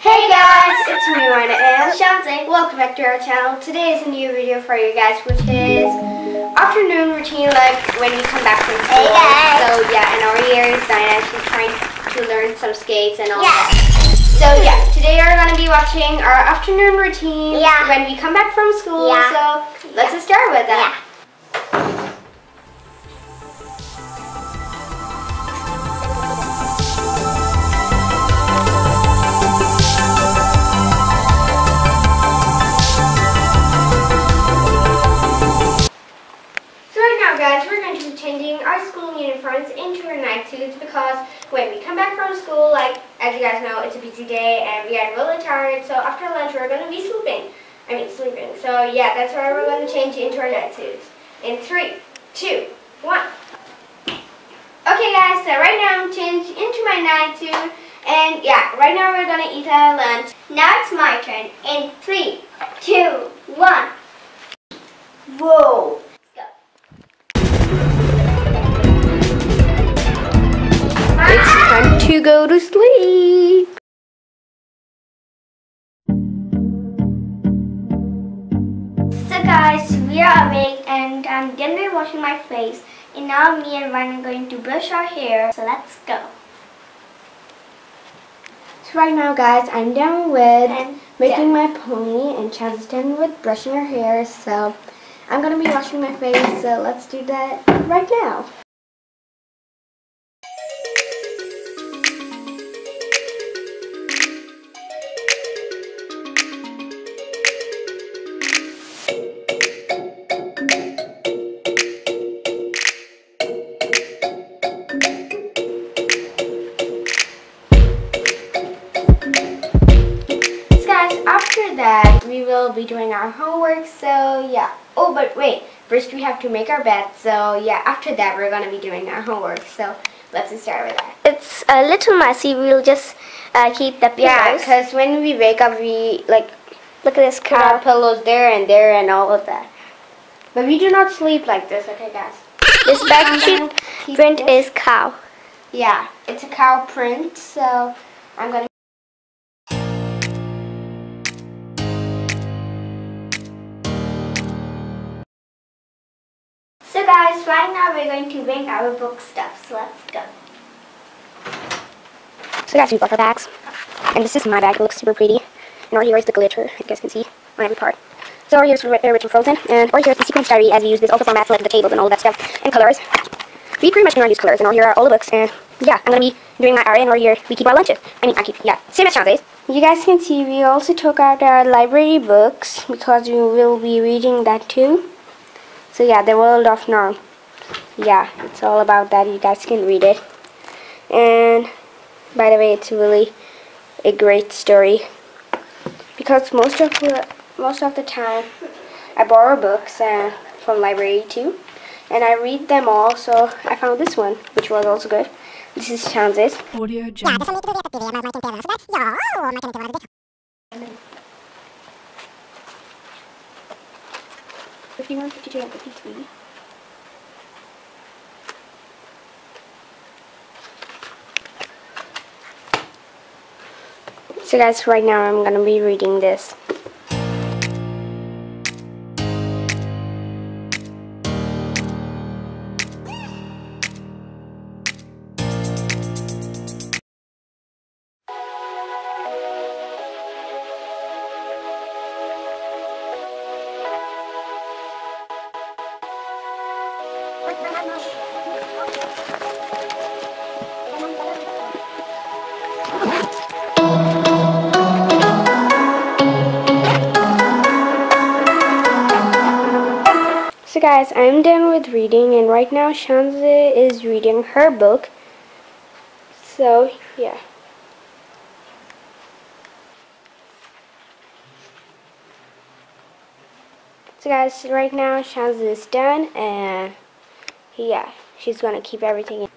Hey guys, it's me Wyna and Shanzay. welcome back to our channel. Today is a new video for you guys which is afternoon routine like when we come back from school. Hey guys. So yeah, and our here is Diana. She's trying to learn some skates and all Yeah. that. So yeah, today we're gonna be watching our afternoon routine Yeah. when we come back from school. Yeah. So let's just start with that. Guys know, it's a busy day and we are really tired. So after lunch, we're going to be sleeping. I mean, sleeping. So yeah, that's why we're going to change into our night suits. In three, two, one. Okay, guys. So right now, I'm changed into my night suit, and yeah, right now we're going to eat our lunch. Now it's my turn. In three, two, one. Whoa. Time to go to sleep. So guys, we are awake and I'm done with washing my face. And now me and Wyna are going to brush our hair. So let's go. So right now, guys, I'm done with And making my pony, and Chaz is done with brushing her hair. So I'm gonna be washing my face. So let's do that right now. That, we will be doing our homework. So yeah. Oh, but wait. First, we have to make our bed. So yeah, after that, we're gonna be doing our homework. So let's just start with that. It's a little messy. We'll just uh, keep the pillows. Yeah, because when we wake up, we like Look at this our cow. pillows there and there and all of that. But we do not sleep like this, okay, guys? This I'm back gonna sheet print this. is cow. Yeah, it's a cow print, so I'm gonna. So guys, right now we're going to bring our book stuff. So let's go. So I we got our bags. And this is my bag. It looks super pretty. And right here is the glitter, you guys can see, on every part. So right here is very rich and frozen. And right here is the sequence diary as we use this also formats like the tables and all that stuff. And colors. We pretty much to use colors. And right here are all the books. And yeah, I'm going to be doing my art. And right here we keep our lunches. I mean, I keep, yeah, same as Shanzay's. You guys can see we also took out our library books because we will be reading that too. So yeah, the world of Norm. Yeah, it's all about that. You guys can read it. And by the way, it's really a great story because most of the most of the time I borrow books uh, from library too, and I read them all. So I found this one, which was also good. This is Shanzay's. Audio Jungle. Fifty-one, fifty-two, and fifty-three. So guys, right now I'm gonna be reading this. So guys, I'm done with reading and right now Shanzay is reading her book. So, yeah. So guys, right now Shanzay is done and yeah, she's gonna keep everything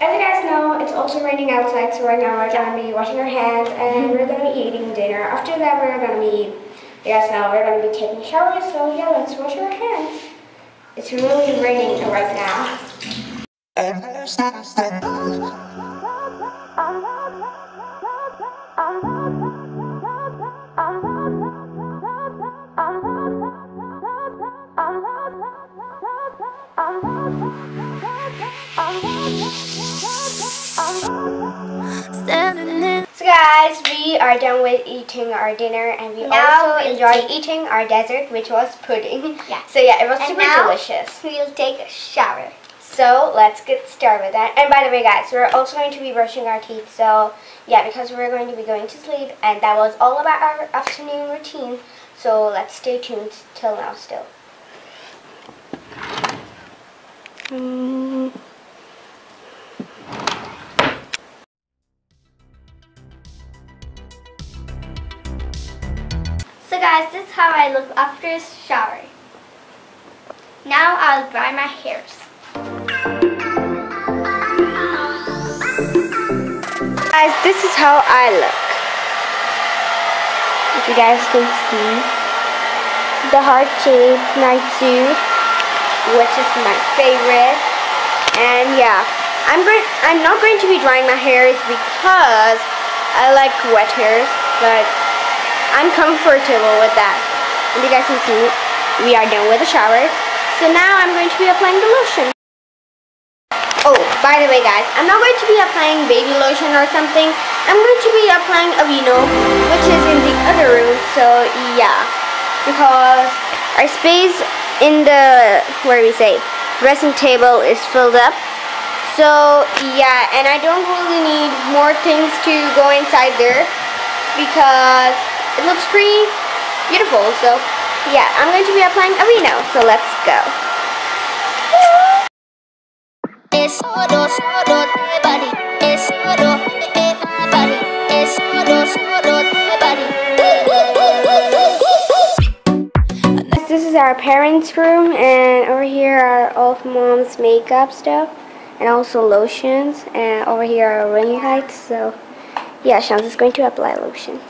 As you guys know, it's also raining outside, so right now we're gonna be washing our hands and we're gonna be eating dinner. After that, we're gonna be, you guys know, we're gonna be taking showers, so yeah, let's wash our hands. It's really raining right now. Guys, we are done with eating our dinner and we Now also we'll enjoyed take- eating our dessert which was pudding. Yeah. So yeah, it was And super now- delicious. We'll take a shower. So let's get started with that. And by the way guys, we're also going to be brushing our teeth. So yeah, because we're going to be going to sleep and that was all about our afternoon routine. So let's stay tuned till now still. Mm. Guys, this is how I look after showering. Now I'll dry my hairs. Guys, this is how I look. If you guys can see the heart shape, night suit, which is my favorite. And yeah, I'm going. I'm not going to be drying my hairs because I like wet hairs, but I'm comfortable with that. And you guys can see, we are done with the shower. So now I'm going to be applying the lotion. Oh, by the way guys, I'm not going to be applying baby lotion or something. I'm going to be applying Aveeno, which is in the other room. So yeah, because our space in the, where we say, dressing table is filled up. So yeah, and I don't really need more things to go inside there because it looks pretty beautiful. So yeah, I'm going to be applying Aveeno. So let's go. Es solo, solo de body. Es solo de body. Es solo, solo de body. This is our parents' room, and over here are all of mom's makeup stuff, and also lotions, and over here are ring lights. So, yeah, Shans is going to apply lotion.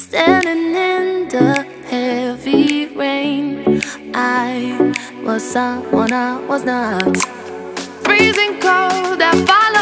Standing in the heavy rain, I was someone I was not. Freezing cold, I follow